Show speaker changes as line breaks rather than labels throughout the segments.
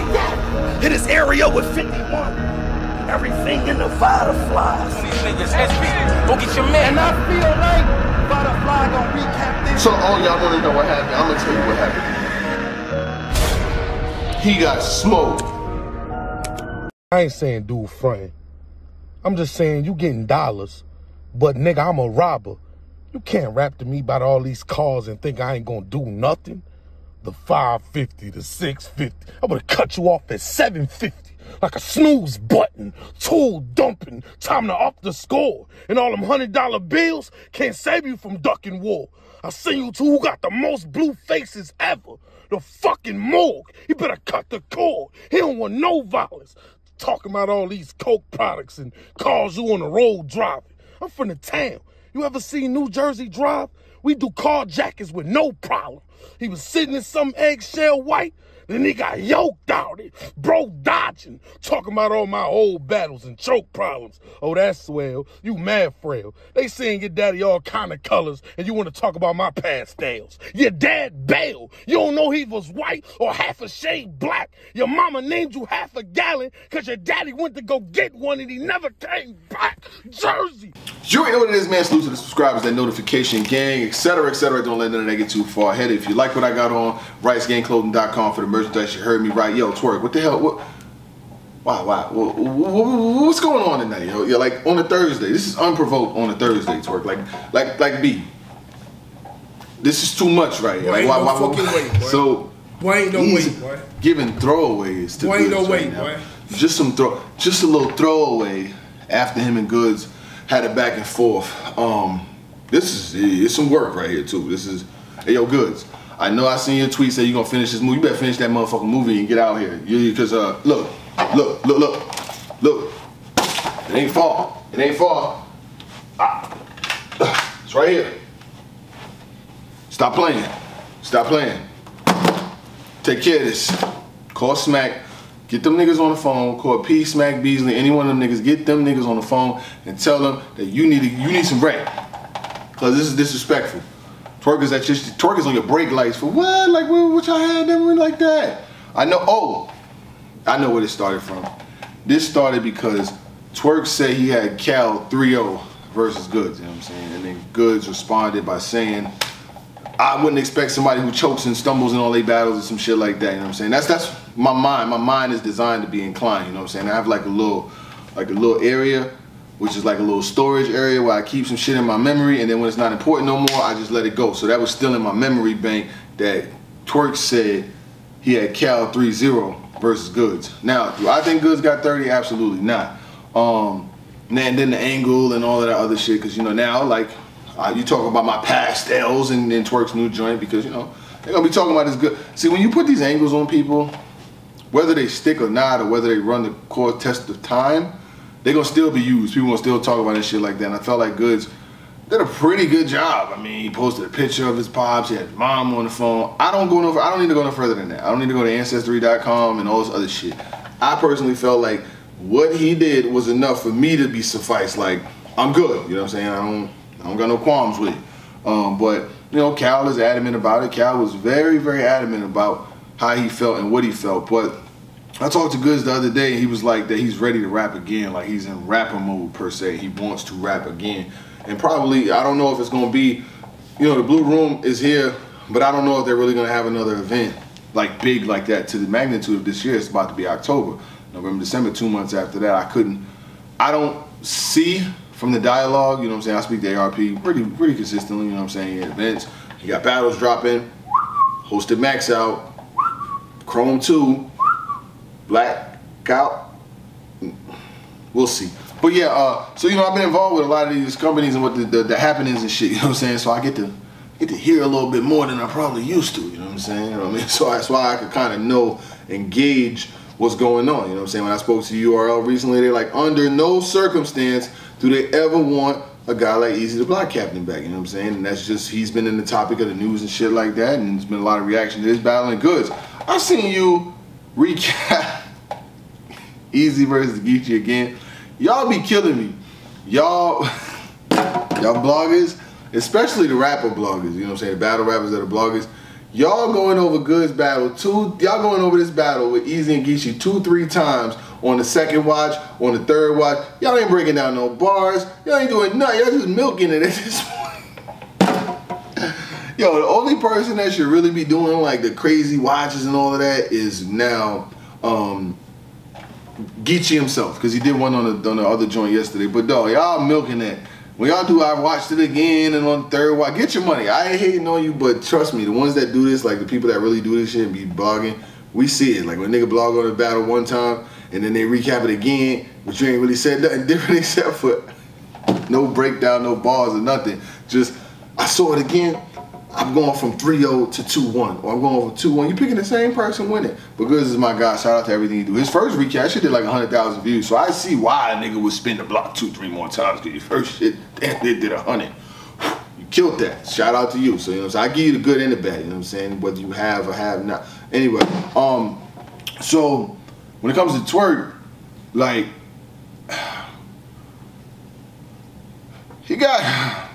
like that. Hit his area with 51. Everything in the fireflies.
These niggas, SP, go get your man.
And I feel like Vada Fly gonna recap this.
So all y'all wanna know what happened? I'm gonna tell you what happened. He got smoked.
I ain't saying dude fronting. I'm just saying you getting dollars, but nigga, I'm a robber. You can't rap to me about all these cars and think I ain't gonna do nothing. The 550, the 650. I'm gonna cut you off at 750. Like a snooze button, tool dumping, time to up the score. And all them hundred dollar bills can't save you from ducking war. I seen you two who got the most blue faces ever. The fucking morgue. You better cut the cord. He don't want no violence. Talking about all these coke products and cars you on the road driving. I'm from the town. You ever seen New Jersey Drive? We do carjackings with no problem. He was sitting in some eggshell white. Then he got yoked out. Bro dodging. Talking about all my old battles and choke problems. Oh, that's swell. You mad frail. They saying your daddy all kind of colors and you want to talk about my pastels. Your dad bailed. You don't know he was white or half a shade black. Your mama named you half a gallon because your daddy went to go get one and he never came back. Jersey.
You already know what it is, man. Salute to the subscribers, that notification gang, etc., etc. Don't let none of that get too far ahead. If you like what I got on, rightsgangclothing.com for the merchandise. You heard me right. Yo, Twork. What the hell? What? Wow, wow. What, what, what's going on tonight, yo? Yeah, like on a Thursday. This is unprovoked on a Thursday, Twork. Like, like, like B. This is too much right here.
Boy, ain't
Like,
no fucking way, boy.
So.
Boy, ain't no way, boy.
Giving throwaways to
Boy, ain't no way,
now.
boy.
Just some throw, just a little throwaway after him and Goodz had it back and forth. Um, this is it's some work right here too. This is hey yo Goodz. I know I seen your tweet say you gonna finish this movie. You better finish that motherfucking movie and get out here. You because uh look, look, look, look, look. It ain't far. It ain't far. It's right here. Stop playing. Stop playing. Take care of this. Call Smack. Get them niggas on the phone. Call P, Smack, Beasley, any one of them niggas. Get them niggas on the phone and tell them that you need to, you need some rent. Cause this is disrespectful. Twork is at just Twork is on your brake lights for what? Like what, what y'all had them like that? I know. Oh, I know where this started from. This started because Twork said he had Cal 3-0 versus Goodz. You know what I'm saying? And then Goodz responded by saying, I wouldn't expect somebody who chokes and stumbles in all their battles or some shit like that. You know what I'm saying? That's that's my mind. My mind is designed to be inclined. You know what I'm saying? I have like a little, like a little area, which is like a little storage area where I keep some shit in my memory, and then when it's not important no more, I just let it go. So that was still in my memory bank that Twork said he had Cal 3-0 versus Goodz. Now, do I think Goodz got 30? Absolutely not. Um, and then the angle and all of that other shit, because you know now like uh, you talk about my pastels and, then Twork's new joint because you know they're gonna be talking about this good. See, when you put these angles on people, whether they stick or not, or whether they run the core test of time, they're gonna still be used. People gonna still talk about this shit like that. And I felt like Goodz did a pretty good job. I mean, he posted a picture of his pops. He had his mom on the phone. I don't go no. I don't need to go no further than that. I don't need to go to ancestry.com and all this other shit. I personally felt like what he did was enough for me to be sufficed. Like I'm good. You know what I'm saying? I don't. I don't got no qualms with it. Um, but you know, Cal is adamant about it. Cal was very, very adamant about how he felt and what he felt. But I talked to Goodz the other day. and He was like that he's ready to rap again. Like he's in rapper mode per se. He wants to rap again. And probably I don't know if it's gonna be, you know, the Blue Room is here, but I don't know if they're really gonna have another event like big like that to the magnitude of this year. It's about to be October, November, December. Two months after that, I couldn't. I don't see from the dialogue. You know what I'm saying? I speak to ARP pretty pretty consistently. You know what I'm saying? Events, you got battles dropping. Hosted Max out. Chrome 2, Blackout. We'll see. But yeah, uh, so you know, I've been involved with a lot of these companies and what the, the, the happenings and shit. You know what I'm saying? So I get to get to hear a little bit more than I probably used to. You know what I'm saying? You know what I mean? So that's why I could kind of know and gauge what's going on. You know what I'm saying? When I spoke to URL recently, they're like, under no circumstance do they ever want a guy like Eazy the Block Captain back. You know what I'm saying? And that's just he's been in the topic of the news and shit like that, and there's been a lot of reaction to this battle and Goodz. I seen you recap Eazy versus Geechi again. Y'all be killing me. Y'all, y'all bloggers, especially the rapper bloggers, you know what I'm saying, battle rappers that are bloggers, Y'all going over Goodz battle two. Y'all going over this battle with Eazy and Geechi two, three times on the second watch, on the third watch. Y'all ain't breaking down no bars. Y'all ain't doing nothing. Y'all just milking it at this point. Yo, the only person that should really be doing like the crazy watches and all of that is now um Geechi himself because he did one on the on the other joint yesterday. But dog, y'all milking that. When y'all do, I watched it again and on third watch. Get your money. I ain't hating on you, but trust me, the ones that do this, like the people that really do this shit be blogging, we see it. Like when nigga blog on the battle one time and then they recap it again, but you ain't really said nothing different except for no breakdown, no bars or nothing. Just I saw it again. I'm going from 3-0 to 2-1, or I'm going from 2-1. You're picking the same person winning. But Goodz is my guy. Shout out to everything he do. His first recap, shit did like 100,000 views. So I see why a nigga would spin the block two, three more times. Cause your first shit, damn, it did 100. You killed that. Shout out to you. So you know, I give you the good and the bad. You know what I'm saying? Whether you have or have not. Anyway, um, so when it comes to Twork, like he got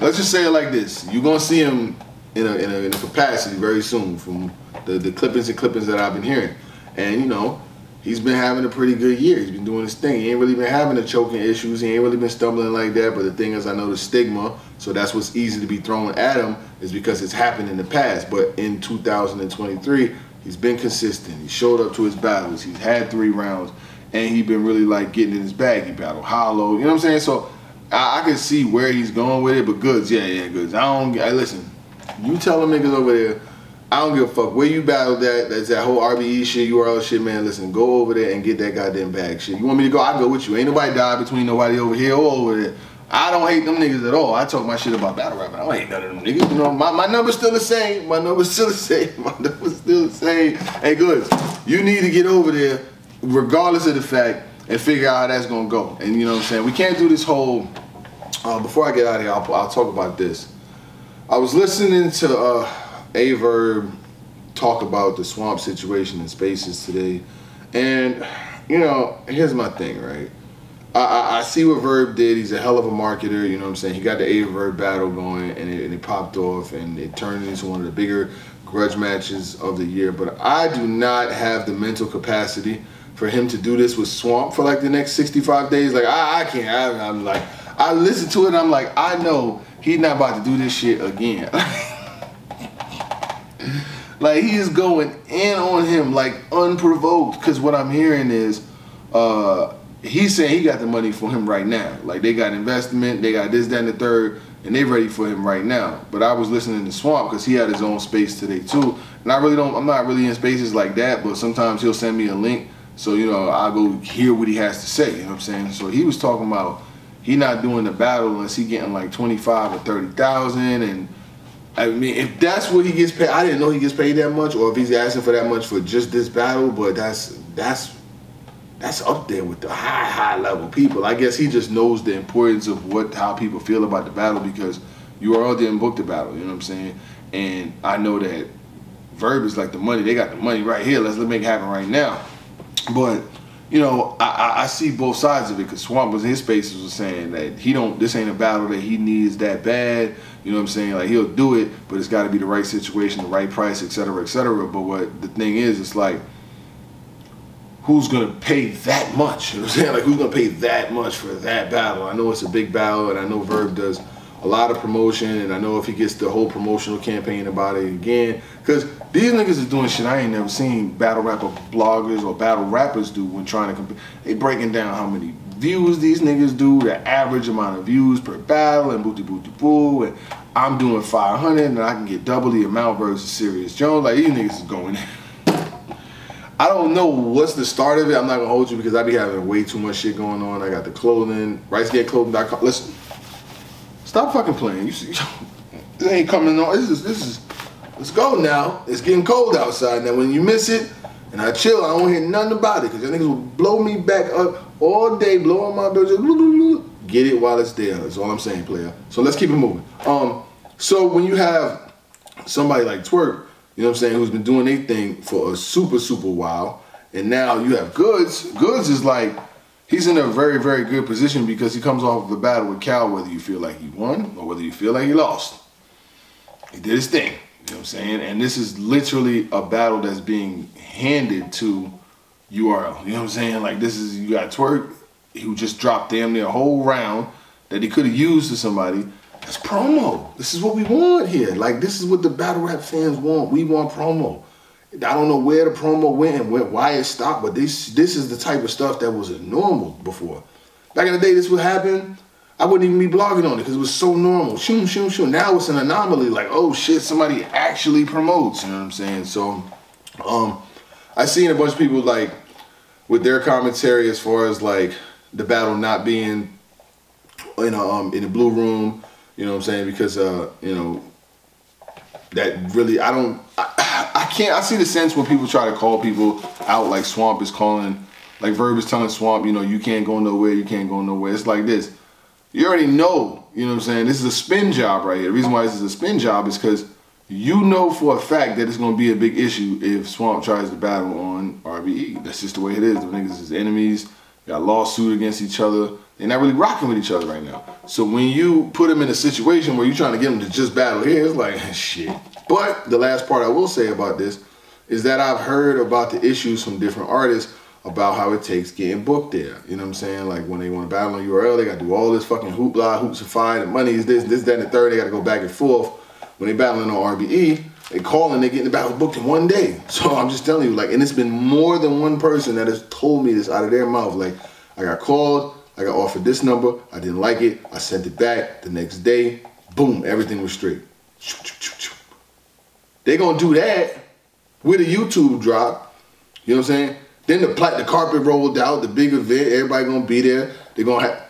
let's just say it like this: you're gonna see him in a, in a, in a capacity very soon from the, the clippings and clippings that I've been hearing, and you know. He's been having a pretty good year. He's been doing his thing. He ain't really been having the choking issues. He ain't really been stumbling like that. But the thing is, I know the stigma, so that's what's easy to be thrown at him is because it's happened in the past. But in 2023, he's been consistent. He showed up to his battles. He's had three rounds, and he been really like getting in his bag. He battled Holla. You know what I'm saying? So I, I can see where he's going with it, but Goodz, yeah, yeah, Goodz. I don't. I listen. You tell them niggas over there. I don't give a fuck where you battled that. That's that whole RBE shit, URL shit, man. Listen, go over there and get that goddamn bag shit. You want me to go? I go with you. Ain't nobody died between nobody over here or over there. I don't hate them niggas at all. I talk my shit about battle rap. I don't hate none of them niggas. You know, my, my number's still the same. My number's still the same. My number's still the same. Hey, Goodz. You need to get over there, regardless of the fact, and figure out how that's gonna go. And you know what I'm saying? We can't do this whole uh, before I get out of here, I'll, I'll, talk about this. I was listening to uh, Aye Verb talk about the swamp situation in spaces today, and you know, here's my thing, right? I, I, see what Verb did. He's a hell of a marketer. You know what I'm saying? He got the Aye Verb battle going, and it, and it popped off, and it turned into one of the bigger grudge matches of the year. But I do not have the mental capacity for him to do this with Swamp for like the next 65 days. Like I, I can't. I, I'm like. I listen to it and I'm like, I know he's not about to do this shit again. like he is going in on him like unprovoked. Cause what I'm hearing is uh he's saying he got the money for him right now. Like they got investment, they got this, that, and the third, and they ready for him right now. But I was listening to Swamp because he had his own space today too. And I really don't I'm not really in spaces like that, but sometimes he'll send me a link. So, you know, I'll go hear what he has to say. You know what I'm saying? So he was talking about he not doing the battle unless he getting like 25 or 30,000 and I mean if that's what he gets paid I didn't know he gets paid that much or if he's asking for that much for just this battle but that's that's that's up there with the high high level people I guess he just knows the importance of what how people feel about the battle because URL didn't book the battle you know what I'm saying and I know that Verb is like the money they got the money right here let's let make it happen right now but you know, I, I, see both sides of it because Swamp was in his spaces was saying that he don't this ain't a battle that he needs that bad. You know what I'm saying? Like he'll do it, but it's got to be the right situation, the right price, et cetera, et cetera. But what the thing is, it's like who's gonna pay that much? You know what I'm saying? Like who's gonna pay that much for that battle? I know it's a big battle, and I know Verb does a lot of promotion, and I know if he gets the whole promotional campaign about it again, because these niggas is doing shit I ain't never seen battle rapper bloggers or battle rappers do when trying to compete. They breaking down how many views these niggas do, the average amount of views per battle, and booty booty boo, and I'm doing 500 and I can get double the amount versus Serious Jones. Like these niggas is going I don't know what's the start of it. I'm not gonna hold you because I be having way too much shit going on. I got the clothing, RiceGateClothing.com. Listen, Stop fucking playing. You see, this ain't coming on. This is this is. Let's go now. It's getting cold outside now. When you miss it, and I chill, I don't hear nothing about it because your niggas will blow me back up all day, blowing my. Just get it while it's there. That's all I'm saying, player. So let's keep it moving. Um, so when you have somebody like Twork, you know what I'm saying, who's been doing their thing for a super super while, and now you have Goodz. Goodz is like he's in a very, very good position because he comes off of a battle with Cal, whether you feel like he won or whether you feel like he lost. He did his thing. You know what I'm saying? And this is literally a battle that's being handed to URL. You know what I'm saying? Like this is you got Twork who just dropped damn near a whole round that he could have used to somebody. That's promo. This is what we want here. Like this is what the battle rap fans want. We want promo. I don't know where the promo went and where, why it stopped, but this this is the type of stuff that was normal before. Back in the day, this would happen. I wouldn't even be blogging on it because it was so normal. Shoom, shoom, shoom. Now it's an anomaly. Like, oh shit, somebody actually promotes. You know what I'm saying? So, um, I seen a bunch of people like with their commentary as far as like the battle not being in a um in the blue room. You know what I'm saying? Because uh, you know that really I don't I, I can't I see the sense when people try to call people out like Swamp is calling like Verb is telling Swamp, you know, you can't go nowhere, you can't go nowhere. It's like this you already know, you know what I'm saying? This is a spin job right here. The reason why this is a spin job is because you know for a fact that it's going to be a big issue if Swamp tries to battle on RBE. That's just the way it is. The niggas is enemies, got lawsuit against each other. They're not really rocking with each other right now. So when you put them in a situation where you're trying to get them to just battle here, it's like, shit. But the last part I will say about this is that I've heard about the issues from different artists about how it takes getting booked there. You know what I'm saying? Like when they want to battle on URL, they got to do all this fucking hoopla, hoops and fine, and money is this, this, that, and the third. They got to go back and forth. When they battling on RBE, they call and they getting the battle booked in one day. So I'm just telling you, like, and it's been more than one person that has told me this out of their mouth. Like, I got called, I got offered this number, I didn't like it, I sent it back. The next day, boom, everything was straight. They gonna do that with a YouTube drop. You know what I'm saying? Then the the carpet rolled out, the big event, everybody gonna be there. They're gonna have,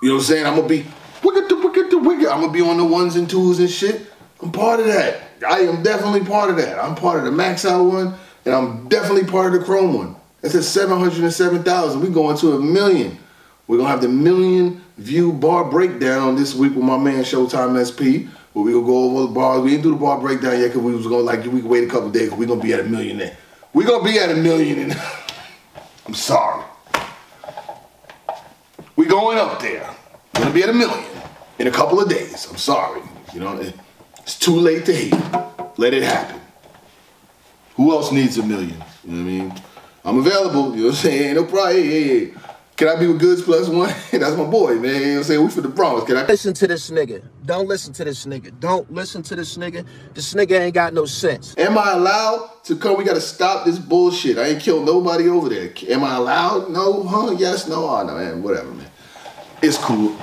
you know what I'm saying? I'm gonna be wicked the wicked the wicked. I'm gonna be on the ones and twos and shit. I'm part of that. I am definitely part of that. I'm part of the max out one, and I'm definitely part of the chrome one. That's at 707,000. We going to a million. We're gonna have the million view bar breakdown this week with my man Showtime SP. Where we gonna go over the bars. We didn't do the bar breakdown yet because we was gonna like we wait a couple days because we gonna be at a million we gonna be at a million I'm sorry. We going up there. We're gonna be at a million in a couple of days. I'm sorry. You know, it's too late to hate. Let it happen. Who else needs a million? You know what I mean? I'm available. You know what I'm saying? No problem. Hey, hey, hey. Can I be with Goodz Plus One? That's my boy, man. You know what I'm saying? We for the Bronx. Can I
listen to this nigga? Don't listen to this nigga. Don't listen to this nigga. This nigga ain't got no sense.
Am I allowed to come? We gotta stop this bullshit. I ain't killed nobody over there. Am I allowed? No, huh? Yes, no, oh no, man. Whatever, man. It's cool.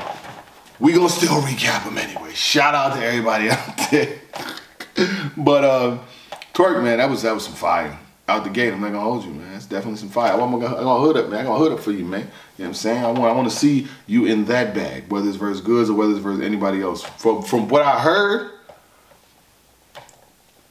We gonna still recap them anyway. Shout out to everybody out there. but uh, Twork, man, that was that was some fire out the gate. I'm not gonna hold you, man. It's definitely some fire. I'm gonna, I'm gonna hood up, man. I'm gonna hood up for you, man. You know what I'm saying? I want, I want to see you in that bag, whether it's versus Goodz or whether it's versus anybody else. From from what I heard,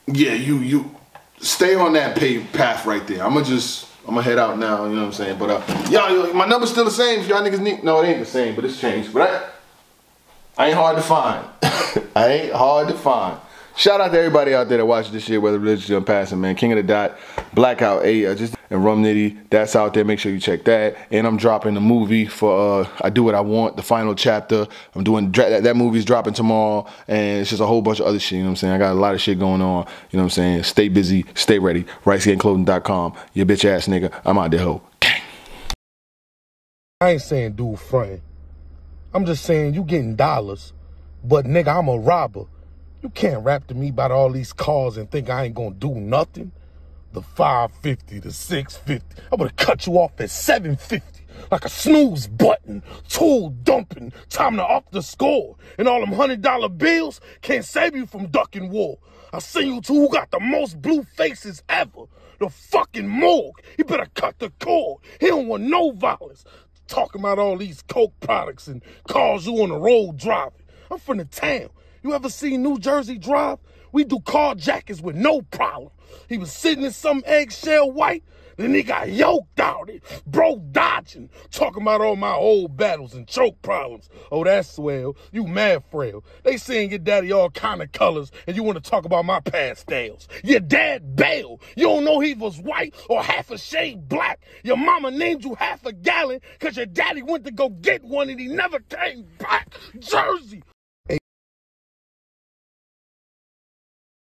yeah, you you stay on that paved path right there. I'm gonna just I'm gonna head out now. You know what I'm saying? But uh, y'all, my number's still the same. If y'all niggas need, no, it ain't the same, but it's changed. But I, I ain't hard to find. I ain't hard to find. Shout out to everybody out there that watches this shit, whether religiously or passing, man. King of the Dot, Blackout 8, uh, just and Rum Nitty. That's out there. Make sure you check that. And I'm dropping the movie for uh, I Do What I Want, the final chapter. I'm doing that, that movie's dropping tomorrow, and it's just a whole bunch of other shit. You know what I'm saying? I got a lot of shit going on. You know what I'm saying? Stay busy, stay ready. RiceGameClothing.com. Your bitch ass nigga. I'm out there, ho. Gang.
I ain't saying dude fronting. I'm just saying you getting dollars, but nigga, I'm a robber. You can't rap to me about all these cars and think I ain't gonna do nothing. The 550, the 650. I'm gonna cut you off at 750 like a snooze button, tool dumping, time to up the score. And all them hundred dollar bills can't save you from ducking war. I seen you two who got the most blue faces ever. The fucking morgue. He better cut the cord. He don't want no violence. Talking about all these coke products and cars you on the road driving. I'm from the town. You ever seen New Jersey Drive? We do carjackings with no problem. He was sitting in some eggshell white, then he got yoked out. it, Bro dodging, talking about all my old battles and choke problems. Oh, that's swell. You mad frail. They saying your daddy all kind of colors, and you want to talk about my pastels. Your dad bail. You don't know he was white or half a shade black. Your mama named you half a gallon because your daddy went to go get one and he never came back. Jersey.